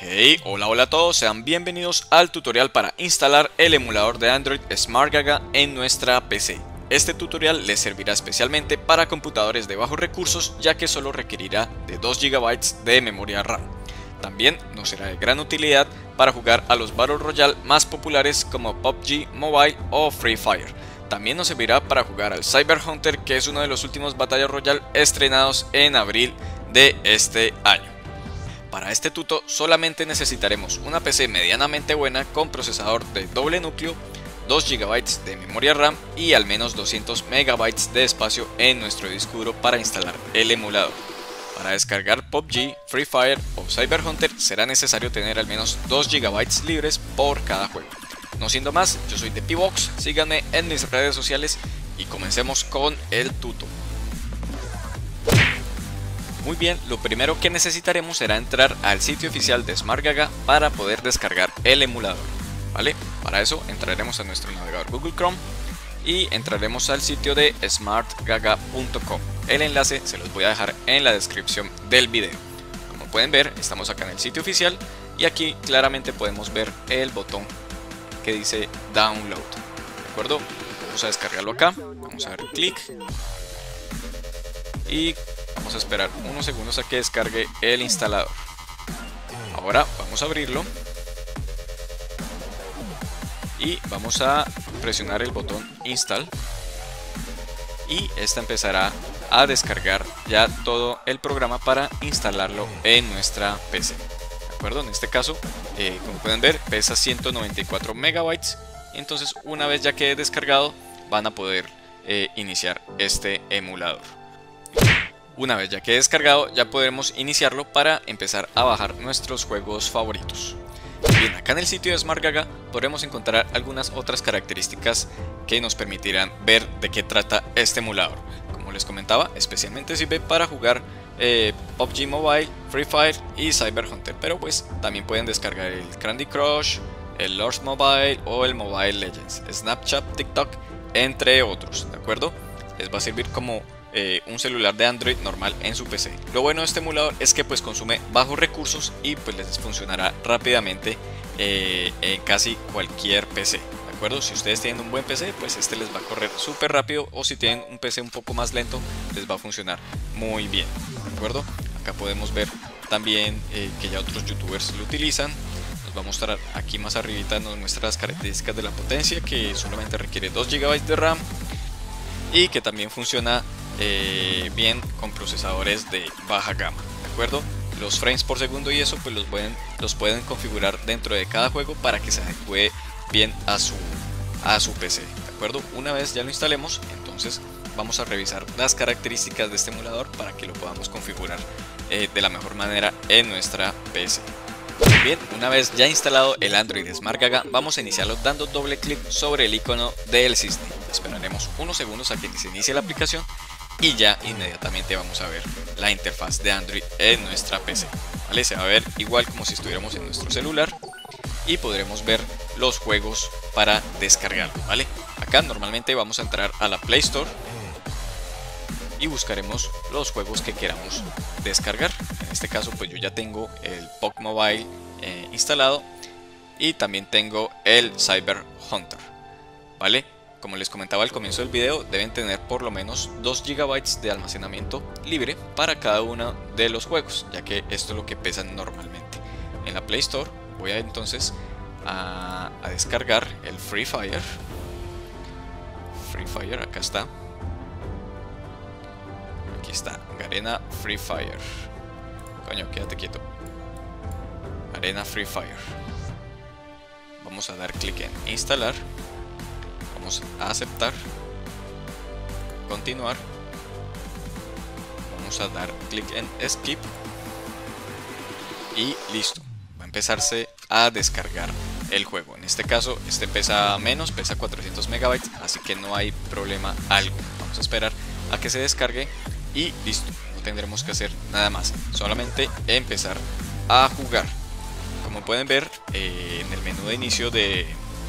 Hey, hola hola a todos, sean bienvenidos al tutorial para instalar el emulador de Android SmartGaga en nuestra PC. Este tutorial les servirá especialmente para computadores de bajos recursos ya que solo requerirá de 2 GB de memoria RAM. También nos será de gran utilidad para jugar a los Battle Royale más populares como PUBG Mobile o Free Fire. También nos servirá para jugar al Cyber Hunter que es uno de los últimos Battle Royale estrenados en abril de este año. Para este tuto solamente necesitaremos una PC medianamente buena con procesador de doble núcleo, 2 GB de memoria RAM y al menos 200 MB de espacio en nuestro disco duro para instalar el emulador. Para descargar PUBG, Free Fire o Cyber Hunter será necesario tener al menos 2 GB libres por cada juego. No siendo más, yo soy de Pivox, síganme en mis redes sociales y comencemos con el tuto. Muy bien, lo primero que necesitaremos será entrar al sitio oficial de SmartGaga para poder descargar el emulador. ¿Vale? Para eso entraremos a nuestro navegador Google Chrome y entraremos al sitio de smartgaga.com. El enlace se los voy a dejar en la descripción del video. Como pueden ver, estamos acá en el sitio oficial y aquí claramente podemos ver el botón que dice download. ¿De acuerdo? Vamos a descargarlo acá. Vamos a dar clic y Vamos a esperar unos segundos a que descargue el instalador. Ahora vamos a abrirlo. Y vamos a presionar el botón install. Y esta empezará a descargar ya todo el programa para instalarlo en nuestra PC. ¿De acuerdo? En este caso, eh, como pueden ver, pesa 194 megabytes. Entonces, una vez ya quede descargado, van a poder eh, iniciar este emulador. Una vez ya quede descargado, ya podremos iniciarlo para empezar a bajar nuestros juegos favoritos. Bien, acá en el sitio de SmartGaga podremos encontrar algunas otras características que nos permitirán ver de qué trata este emulador. Como les comentaba, especialmente sirve para jugar eh, PUBG Mobile, Free Fire y Cyber Hunter, pero pues también pueden descargar el Candy Crush, el Lords Mobile o el Mobile Legends, Snapchat, TikTok, entre otros, ¿de acuerdo? Les va a servir como eh, un celular de Android normal en su PC. Lo bueno de este emulador es que pues consume bajos recursos y pues les funcionará rápidamente eh, en casi cualquier PC. ¿De acuerdo? Si ustedes tienen un buen PC, pues este les va a correr súper rápido o si tienen un PC un poco más lento, les va a funcionar muy bien. ¿De acuerdo? Acá podemos ver también eh, que ya otros youtubers lo utilizan. Nos va a mostrar aquí más arribita nos muestra las características de la potencia que solamente requiere 2 GB de RAM y que también funciona eh, bien con procesadores de baja gama, ¿de acuerdo? Los frames por segundo y eso pues los pueden, los pueden configurar dentro de cada juego para que se adecue bien a su, a su PC, ¿de acuerdo? Una vez ya lo instalemos, entonces vamos a revisar las características de este emulador para que lo podamos configurar eh, de la mejor manera en nuestra PC. Bien, una vez ya instalado el Android Smart Gaga, vamos a iniciarlo dando doble clic sobre el icono del sistema. Esperaremos unos segundos a que se inicie la aplicación y ya inmediatamente vamos a ver la interfaz de Android en nuestra PC. ¿vale? Se va a ver igual como si estuviéramos en nuestro celular y podremos ver los juegos para descargar. ¿vale? Acá normalmente vamos a entrar a la Play Store y buscaremos los juegos que queramos descargar. En este caso pues yo ya tengo el POC Mobile eh, instalado y también tengo el Cyber Hunter. ¿Vale? Como les comentaba al comienzo del video, deben tener por lo menos 2 GB de almacenamiento libre para cada uno de los juegos, ya que esto es lo que pesan normalmente. En la Play Store voy a entonces a, descargar el Free Fire. Free Fire, acá está. Aquí está, Garena Free Fire. Coño, quédate quieto. Arena Free Fire. Vamos a dar clic en instalar a aceptar continuar. Vamos a dar clic en skip y listo. Va a empezarse a descargar el juego. En este caso este pesa menos pesa 400 megabytes así que no hay problema algo vamos a esperar a que se descargue y listo. No tendremos que hacer nada más solamente empezar a jugar. Como pueden ver eh, en el menú de inicio de,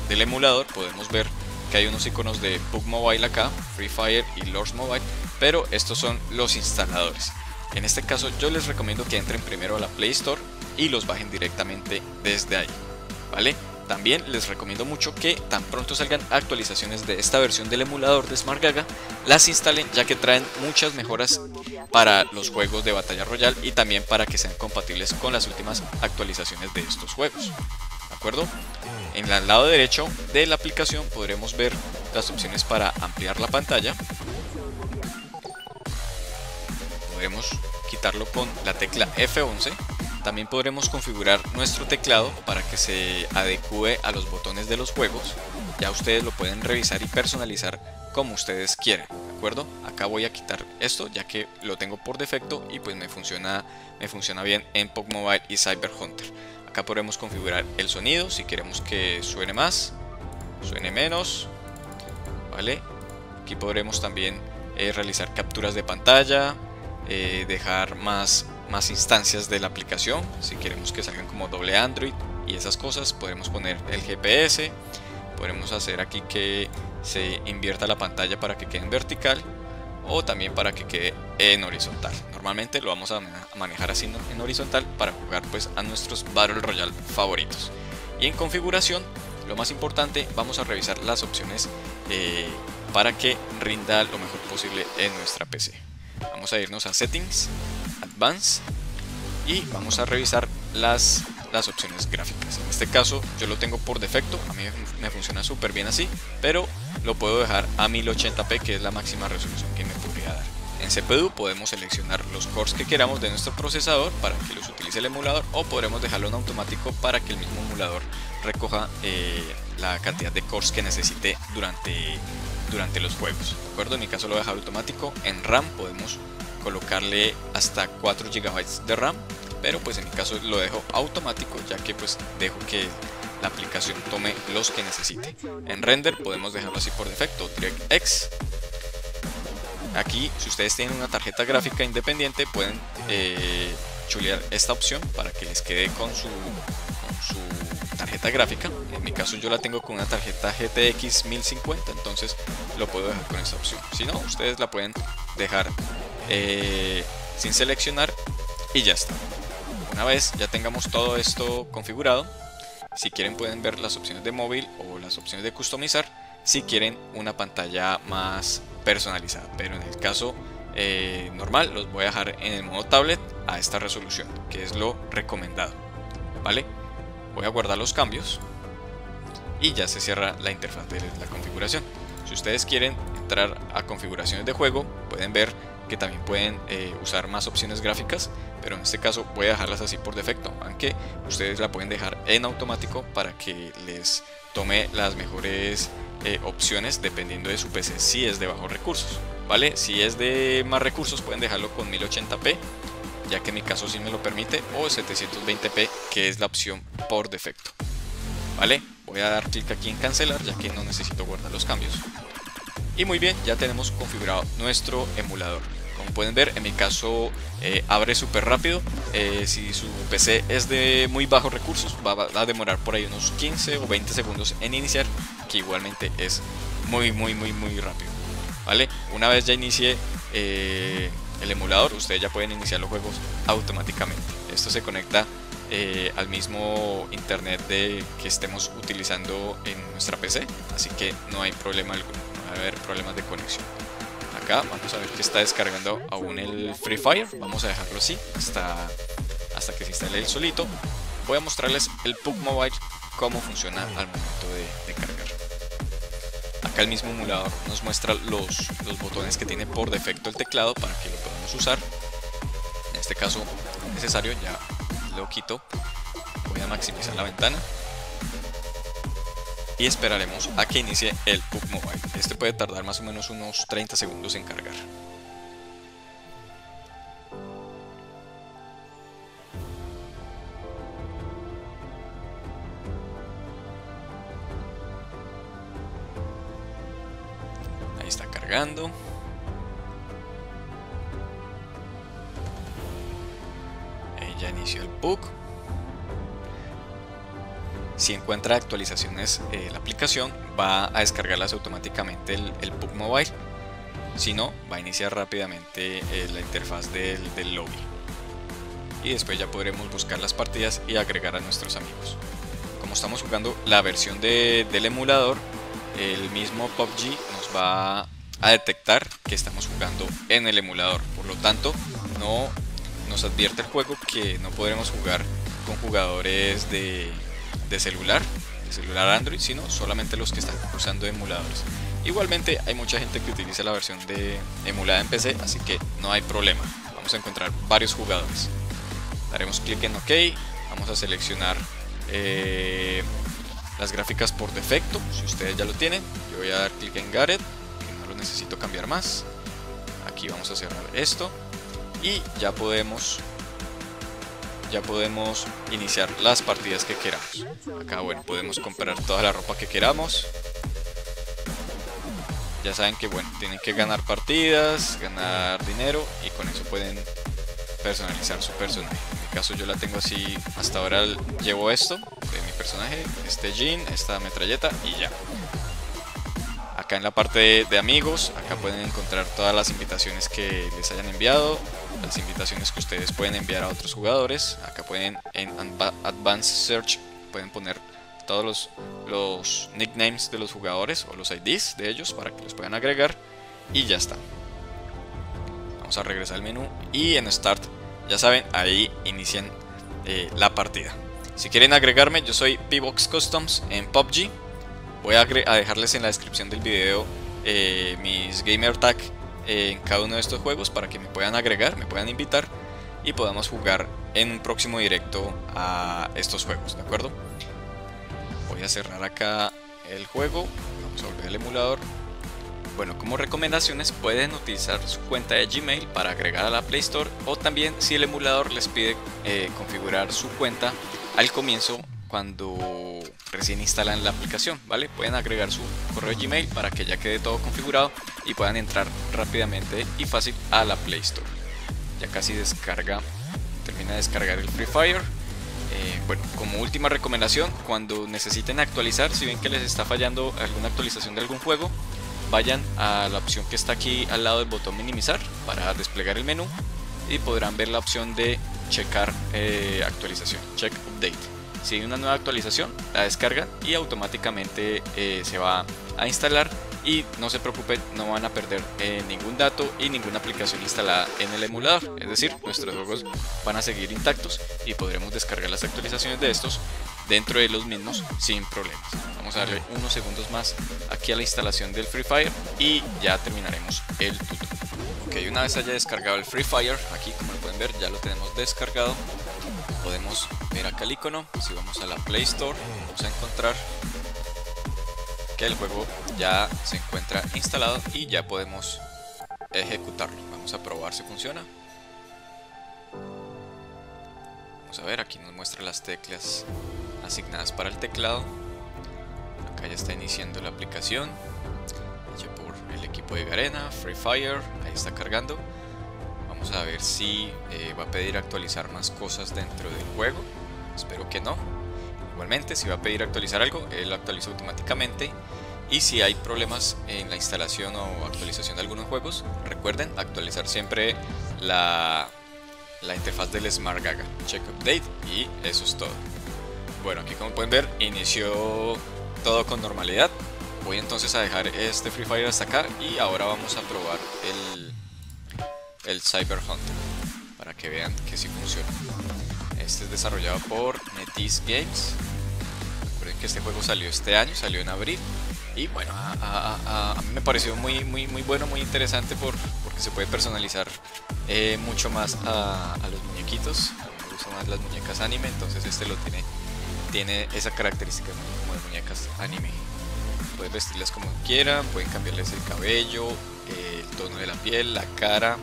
del emulador podemos ver que hay unos iconos de PUBG Mobile acá, Free Fire y Lords Mobile, pero estos son los instaladores. En este caso yo les recomiendo que entren primero a la Play Store y los bajen directamente desde ahí, ¿vale? También les recomiendo mucho que tan pronto salgan actualizaciones de esta versión del emulador de SmartGaga, las instalen ya que traen muchas mejoras para los juegos de batalla royal y también para que sean compatibles con las últimas actualizaciones de estos juegos. ¿De acuerdo? En el lado derecho de la aplicación podremos ver las opciones para ampliar la pantalla. Podremos quitarlo con la tecla F11 también podremos configurar nuestro teclado para que se adecue a los botones de los juegos. Ya ustedes lo pueden revisar y personalizar como ustedes quieran, ¿de acuerdo? Acá voy a quitar esto ya que lo tengo por defecto y pues me funciona, me funciona bien en POC Mobile y Cyber Hunter. Acá podremos configurar el sonido si queremos que suene más, suene menos, ¿vale? Aquí podremos también eh, realizar capturas de pantalla, eh, dejar más más instancias de la aplicación. Si queremos que salgan como doble Android y esas cosas, podemos poner el GPS. Podemos hacer aquí que se invierta la pantalla para que quede en vertical o también para que quede en horizontal. Normalmente lo vamos a manejar así en horizontal para jugar pues a nuestros Battle Royale favoritos. Y en configuración, lo más importante, vamos a revisar las opciones eh, para que rinda lo mejor posible en nuestra PC. Vamos a irnos a Settings, Advanced y vamos a revisar las, las opciones gráficas. En este caso yo lo tengo por defecto, a mí me funciona súper bien así, pero lo puedo dejar a 1080p que es la máxima resolución CPU podemos seleccionar los cores que queramos de nuestro procesador para que los utilice el emulador o podremos dejarlo en automático para que el mismo emulador recoja eh, la cantidad de cores que necesite durante, durante los juegos. ¿De acuerdo? En mi caso lo he dejado automático. En RAM podemos colocarle hasta 4 GB de RAM, pero pues en mi caso lo dejo automático ya que pues dejo que la aplicación tome los que necesite. En render podemos dejarlo así por defecto, DirectX. Aquí si ustedes tienen una tarjeta gráfica independiente pueden eh, chulear esta opción para que les quede con su, tarjeta gráfica. En mi caso yo la tengo con una tarjeta GTX 1050, entonces lo puedo dejar con esta opción. Si no, ustedes la pueden dejar eh, sin seleccionar y ya está. Una vez ya tengamos todo esto configurado, si quieren pueden ver las opciones de móvil o las opciones de customizar si quieren una pantalla más personalizada. Pero en el caso eh, normal los voy a dejar en el modo tablet a esta resolución, que es lo recomendado. ¿Vale? Voy a guardar los cambios y ya se cierra la interfaz de la configuración. Si ustedes quieren entrar a configuraciones de juego, pueden ver que también pueden eh, usar más opciones gráficas, pero en este caso voy a dejarlas así por defecto, aunque ustedes la pueden dejar en automático para que les tome las mejores eh, opciones dependiendo de su PC, si es de bajos recursos, ¿vale? Si es de más recursos pueden dejarlo con 1080p, ya que en mi caso sí me lo permite, o 720p, que es la opción por defecto, ¿vale? Voy a dar clic aquí en cancelar, ya que no necesito guardar los cambios. Y muy bien, ya tenemos configurado nuestro emulador. Como pueden ver, en mi caso eh, abre súper rápido. Eh, si su PC es de muy bajos recursos, va a demorar por ahí unos 15 o 20 segundos en iniciar, que igualmente es muy, muy, muy, muy rápido. ¿Vale? Una vez ya inicie eh, el emulador, ustedes ya pueden iniciar los juegos automáticamente. Esto se conecta al mismo internet de, que estemos utilizando en nuestra PC, así que no hay problema alguno, no va a haber problemas de conexión vamos a ver que está descargando aún el Free Fire. Vamos a dejarlo así hasta, hasta que se instale el solito. Voy a mostrarles el PUC Mobile cómo funciona al momento de, cargar. Acá el mismo emulador nos muestra los, los botones que tiene por defecto el teclado para que lo podamos usar. En este caso necesario, ya lo quito. Voy a maximizar la ventana y esperaremos a que inicie el PUC Mobile. Este puede tardar más o menos unos 30 segundos en cargar. Ya inició el PUC si encuentra actualizaciones eh, la aplicación va a descargarlas automáticamente el, el PUC Mobile Si no, va a iniciar rápidamente eh, la interfaz del, lobby. Y después ya podremos buscar las partidas y agregar a nuestros amigos. Como estamos jugando la versión del emulador, el mismo PUBG nos va a detectar que estamos jugando en el emulador. Por lo tanto, no nos advierte el juego que no podremos jugar con jugadores de, de celular, de celular Android, sino solamente los que están usando emuladores. Igualmente hay mucha gente que utiliza la versión de emulada en PC, así que no hay problema. Vamos a encontrar varios jugadores. Daremos clic en OK, vamos a seleccionar eh, las gráficas por defecto, si ustedes ya lo tienen. Yo voy a dar clic en lo necesito cambiar más. Aquí vamos a cerrar esto y ya podemos ya podemos iniciar las partidas que queramos. Acá bueno, podemos comprar toda la ropa que queramos. Ya saben que bueno, tienen que ganar partidas, ganar dinero y con eso pueden personalizar su personaje. En mi caso yo la tengo así, hasta ahora llevo esto de mi personaje, este jean, esta metralleta y ya. Acá en la parte de, amigos, acá pueden encontrar todas las invitaciones que les hayan enviado, las invitaciones que ustedes pueden enviar a otros jugadores. Acá pueden en Advanced Search pueden poner todos los, los nicknames de los jugadores o los IDs de ellos para que los puedan agregar y ya está. Vamos a regresar al menú y en Start, ya saben, ahí inician eh, la partida. Si quieren agregarme, yo soy Pivox Customs en PUBG. Voy a, dejarles en la descripción del video eh, mis gamer tag eh, en cada uno de estos juegos para que me puedan agregar, me puedan invitar y podamos jugar en un próximo directo a estos juegos, ¿de acuerdo? voy a cerrar acá el juego vamos a volver al emulador bueno, como recomendaciones pueden utilizar su cuenta de Gmail para agregar a la Play Store o también si el emulador les pide eh, configurar su cuenta al comienzo cuando recién instalan la aplicación, ¿vale? Pueden agregar su correo Gmail para que ya quede todo configurado y puedan entrar rápidamente y fácil a la Play Store. Ya casi descarga, termina de descargar el Free Fire eh, bueno, como última recomendación, cuando necesiten actualizar, si ven que les está fallando alguna actualización de algún juego, vayan a la opción que está aquí al lado del botón minimizar para desplegar el menú y podrán ver la opción de checar eh, actualización, check update. Si hay una nueva actualización, la descargan y automáticamente eh, se va a instalar y no se preocupen, no van a perder eh, ningún dato y ninguna aplicación instalada en el emulador. Es decir, nuestros juegos van a seguir intactos y podremos descargar las actualizaciones de estos dentro de los mismos sin problemas. Vamos a darle unos segundos más aquí a la instalación del Free Fire y ya terminaremos el tutorial. Ok, una vez haya descargado el Free Fire, aquí como lo pueden ver ya lo tenemos descargado. Podemos ver acá el icono, si vamos a la Play Store vamos a encontrar que el juego ya se encuentra instalado y ya podemos ejecutarlo. Vamos a probar si funciona. Vamos a ver, aquí nos muestra las teclas asignadas para el teclado. Acá ya está iniciando la aplicación. Hecha por el equipo de Garena, Free Fire, ahí está cargando. Vamos a ver si eh, va a pedir actualizar más cosas dentro del juego. Espero que no. Igualmente, si va a pedir actualizar algo, él actualiza automáticamente. Y si hay problemas en la instalación o actualización de algunos juegos, recuerden actualizar siempre la, la interfaz del Smart Gaga. Check Update y eso es todo. Bueno, aquí como pueden ver, inició todo con normalidad. Voy entonces a dejar este Free Fire hasta acá y ahora vamos a probar el, el Cyber Hunter para que vean que sí funciona. Este es desarrollado por NetEase Games. Recuerden que este juego salió este año, salió en abril. Y bueno, a, mí me pareció muy, muy, muy bueno, muy interesante por, porque se puede personalizar eh, mucho más a, los muñequitos. A me más las muñecas anime, entonces este lo tiene, tiene esa característica como de muñecas anime. Pueden vestirlas como quieran, pueden cambiarles el cabello, el tono de la piel, la cara,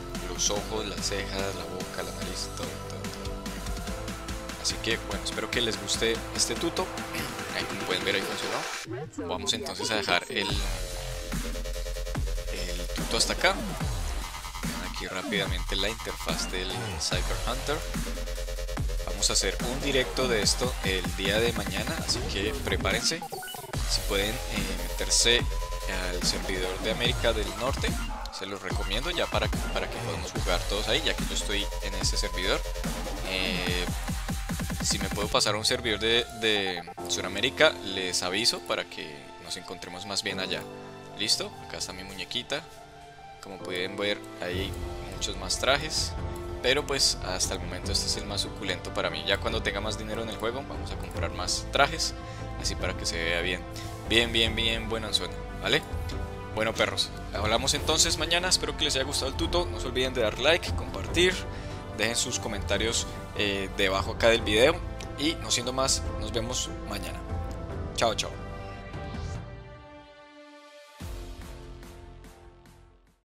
ojos, las cejas, la boca, la nariz, todo Así que bueno, espero que les guste este tuto. Como pueden ver ahí funcionó. Vamos entonces a dejar el, el tuto hasta acá. Aquí rápidamente la interfaz del Cyber Hunter. Vamos a hacer un directo de esto el día de mañana, así que prepárense. Si pueden eh, meterse al servidor de América del Norte, se los recomiendo ya para, para que podamos jugar todos ahí, ya que yo estoy en ese servidor. Eh, si me puedo pasar a un servidor de, de Sudamérica, les aviso para que nos encontremos más bien allá. ¿Listo? Acá está mi muñequita. Como pueden ver, hay muchos más trajes. Pero pues hasta el momento este es el más suculento para mí. Ya cuando tenga más dinero en el juego, vamos a comprar más trajes. Así para que se vea bien. Bien, bien, bien buen anzuelo. ¿Vale? Bueno perros, hablamos entonces mañana. Espero que les haya gustado el tuto. No se olviden de dar like, compartir. Dejen sus comentarios eh, debajo acá del video. Y no siendo más, nos vemos mañana. Chao, chao.